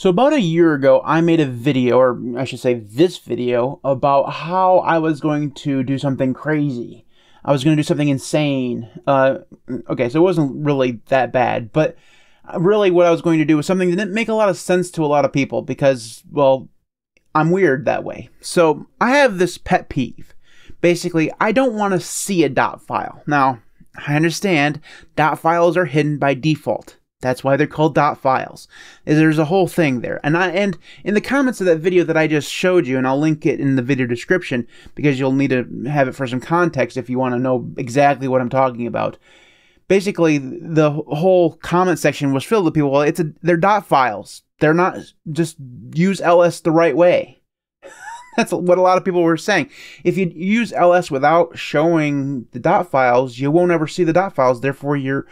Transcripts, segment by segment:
So, about a year ago, I made a video, or I should say, this video, about how I was going to do something crazy. I was going to do something insane. Uh, okay, so it wasn't really that bad, but really what I was going to do was something that didn't make a lot of sense to a lot of people because, well, I'm weird that way. So, I have this pet peeve. Basically, I don't want to see a dot file. Now, I understand dot files are hidden by default. That's why they're called dot files. There's a whole thing there. And I and in the comments of that video that I just showed you, and I'll link it in the video description because you'll need to have it for some context if you want to know exactly what I'm talking about. Basically, the whole comment section was filled with people. Well, it's a they're dot files. They're not just use ls the right way. That's what a lot of people were saying. If you use ls without showing the dot files, you won't ever see the dot files. Therefore, your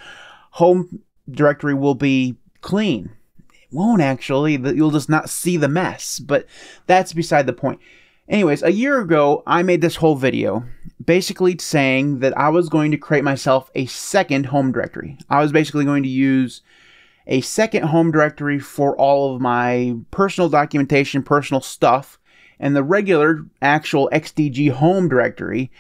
home directory will be clean. It won't actually. You'll just not see the mess. But that's beside the point. Anyways, a year ago, I made this whole video basically saying that I was going to create myself a second home directory. I was basically going to use a second home directory for all of my personal documentation, personal stuff, and the regular actual XDG home directory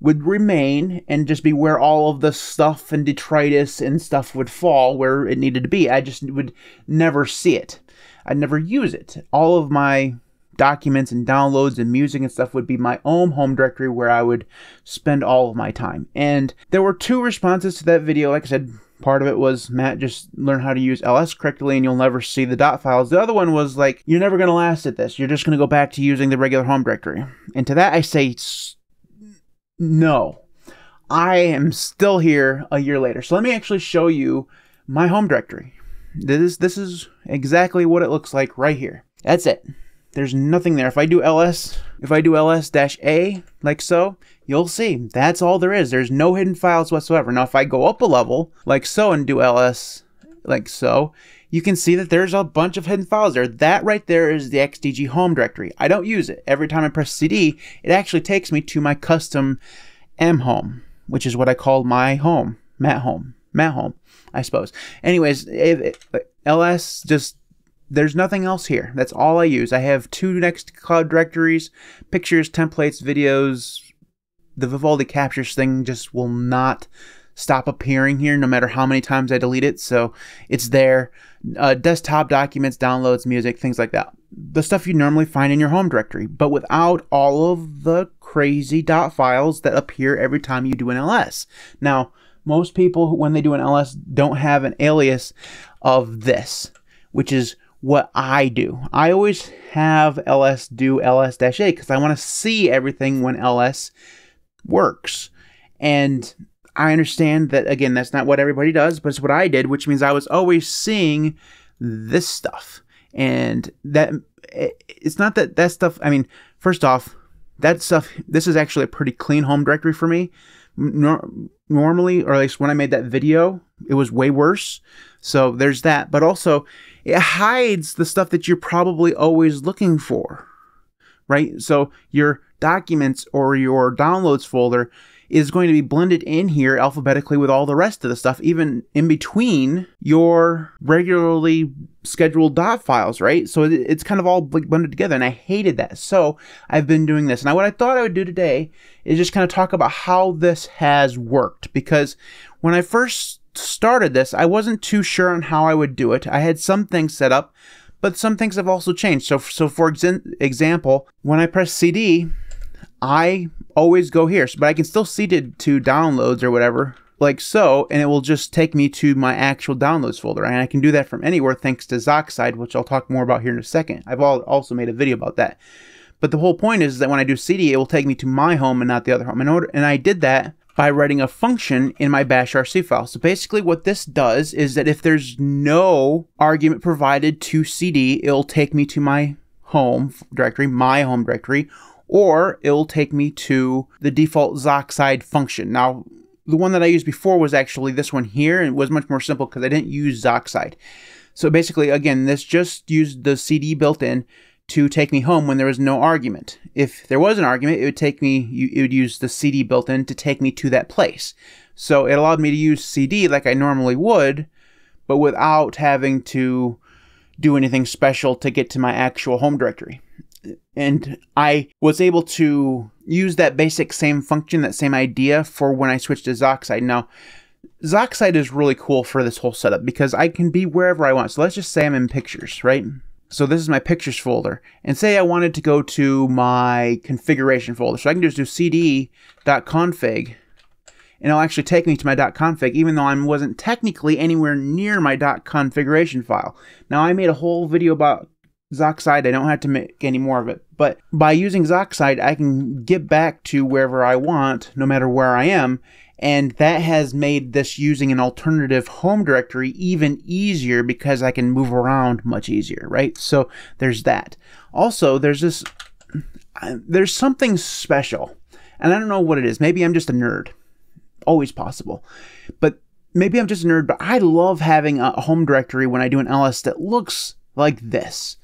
would remain and just be where all of the stuff and detritus and stuff would fall where it needed to be. I just would never see it. I'd never use it. All of my documents and downloads and music and stuff would be my own home directory where I would spend all of my time. And there were two responses to that video. Like I said, part of it was Matt just learn how to use ls correctly and you'll never see the dot files. The other one was like you're never going to last at this. You're just going to go back to using the regular home directory. And to that I say no. I am still here a year later. So let me actually show you my home directory. This is, this is exactly what it looks like right here. That's it. There's nothing there. If I do ls, if I do ls-a, like so, you'll see that's all there is. There's no hidden files whatsoever. Now, if I go up a level, like so, and do ls, like so, you can see that there's a bunch of hidden files there. That right there is the XDG home directory. I don't use it. Every time I press CD, it actually takes me to my custom M home, which is what I call my home, Matt home, Matt home, I suppose. Anyways, it, it, LS just there's nothing else here. That's all I use. I have two Nextcloud directories, pictures, templates, videos. The Vivaldi captures thing just will not stop appearing here no matter how many times I delete it. So it's there. Uh, desktop documents, downloads, music, things like that. The stuff you normally find in your home directory, but without all of the crazy dot files that appear every time you do an ls. Now, most people, when they do an ls, don't have an alias of this, which is what I do. I always have ls do ls-a because I want to see everything when ls works. And I understand that again, that's not what everybody does, but it's what I did, which means I was always seeing this stuff. And that it's not that that stuff, I mean, first off, that stuff, this is actually a pretty clean home directory for me. Nor- normally, or at least when I made that video, it was way worse. So there's that. But also, it hides the stuff that you're probably always looking for, right? So your documents or your downloads folder is going to be blended in here alphabetically with all the rest of the stuff, even in between your regularly scheduled dot files, right? So it's kind of all blended together, and I hated that. So I've been doing this. Now, what I thought I would do today is just kind of talk about how this has worked, because when I first started this, I wasn't too sure on how I would do it. I had some things set up, but some things have also changed. So, so for example, when I press CD, I always go here, but I can still CD to downloads or whatever, like so, and it will just take me to my actual downloads folder. And I can do that from anywhere thanks to Zoxide, which I'll talk more about here in a second. I've also made a video about that. But the whole point is that when I do CD, it will take me to my home and not the other home. In order, and I did that by writing a function in my bash RC file. So basically what this does is that if there's no argument provided to CD, it'll take me to my home directory, my home directory, or it'll take me to the default Zoxide function. Now, the one that I used before was actually this one here, and it was much more simple because I didn't use Zoxide. So basically, again, this just used the CD built in to take me home when there was no argument. If there was an argument, it would take me, it would use the CD built in to take me to that place. So it allowed me to use CD like I normally would, but without having to do anything special to get to my actual home directory. And I was able to use that basic same function, that same idea for when I switched to Zoxide. Now, Zoxide is really cool for this whole setup because I can be wherever I want. So let's just say I'm in pictures, right? So this is my pictures folder. And say I wanted to go to my configuration folder. So I can just do cd.config and it'll actually take me to my .config even though I wasn't technically anywhere near my .configuration file. Now I made a whole video about Zoxide. I don't have to make any more of it. But by using Zoxide, I can get back to wherever I want, no matter where I am. And that has made this using an alternative home directory even easier because I can move around much easier, right? So there's that. Also, there's this, uh, there's something special. And I don't know what it is. Maybe I'm just a nerd. Always possible. But maybe I'm just a nerd, but I love having a home directory when I do an ls that looks like this.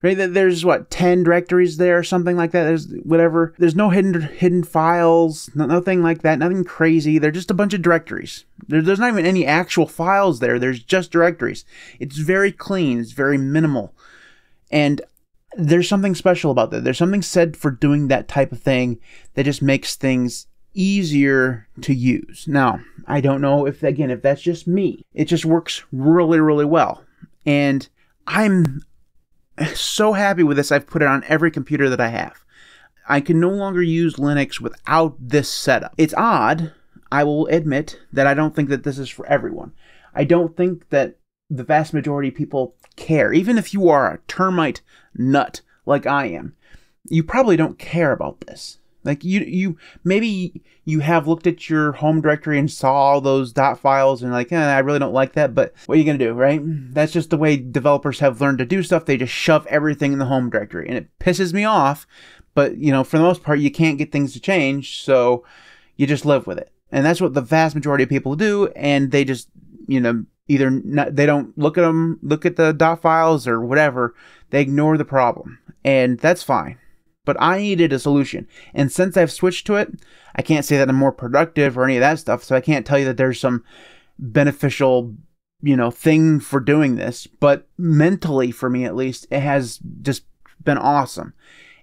Right? There's what 10 directories there or something like that? There's whatever. There's no hidden hidden files nothing like that nothing crazy. They're just a bunch of directories. There, there's not even any actual files there. There's just directories. It's very clean. It's very minimal. And there's something special about that. There's something said for doing that type of thing that just makes things easier to use. Now i don't know if again if that's just me. It just works really really well. And i'm so happy with this, I've put it on every computer that I have. I can no longer use Linux without this setup. It's odd, I will admit, that I don't think that this is for everyone. I don't think that the vast majority of people care. Even if you are a termite nut like I am, you probably don't care about this. Like you, you maybe you have looked at your home directory and saw all those dot files and like, eh, I really don't like that. But what are you gonna do, right? That's just the way developers have learned to do stuff. They just shove everything in the home directory, and it pisses me off. But you know, for the most part, you can't get things to change, so you just live with it. And that's what the vast majority of people do, and they just, you know, either not, they don't look at them, look at the dot files or whatever. They ignore the problem, and that's fine but I needed a solution. And since I've switched to it, I can't say that I'm more productive or any of that stuff. So I can't tell you that there's some beneficial, you know, thing for doing this. But mentally, for me at least, it has just been awesome.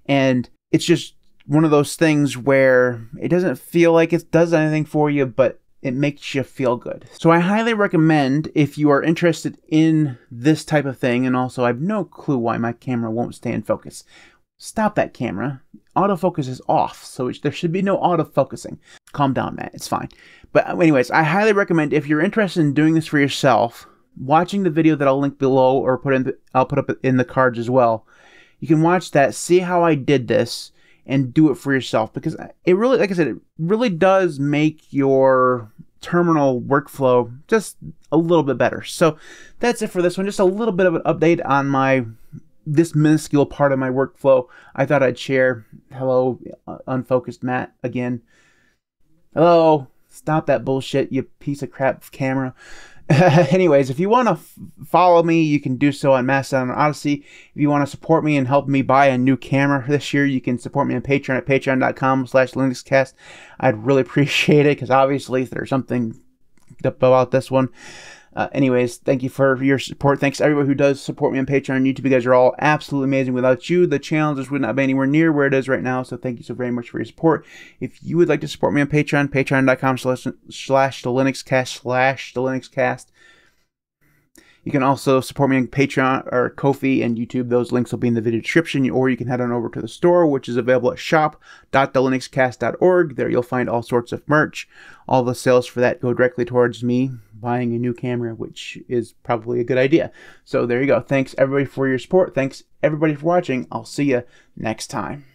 And it's just one of those things where it doesn't feel like it does anything for you, but it makes you feel good. So I highly recommend if you are interested in this type of thing, and also I have no clue why my camera won't stay in focus. Stop that camera. Autofocus is off, so there should be no autofocusing. Calm down, Matt. It's fine. But uh, anyways, I highly recommend if you're interested in doing this for yourself, watching the video that I'll link below or put in the, I'll put up in the cards as well. You can watch that, see how I did this, and do it for yourself because uh, it really, like I said, it really does make your terminal workflow just a little bit better. So that's it for this one. Just a little bit of an update on my this minuscule part of my workflow, I thought I'd share. Hello, unfocused Matt again. Hello, stop that bullshit, you piece of crap camera. Anyways, if you want to follow me, you can do so on Mastodon and Odysee. If you want to support me and help me buy a new camera this year, you can support me on Patreon at patreon.com slash linuxcast. I'd really appreciate it because obviously there's something about this one, uh, anyways, thank you for your support. Thanks to everybody who does support me on Patreon and YouTube. You guys are all absolutely amazing. Without you, the channel just would not be anywhere near where it is right now. So thank you so very much for your support. If you would like to support me on Patreon, patreon.com slash, slash the LinuxCast slash the LinuxCast. You can also support me on Patreon or Ko-fi and YouTube. Those links will be in the video description, or you can head on over to the store, which is available at shop.thelinuxcast.org. There you'll find all sorts of merch. All the sales for that go directly towards me buying a new camera, which is probably a good idea. So there you go. Thanks everybody for your support. Thanks everybody for watching. I'll see you next time.